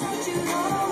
Don't you know.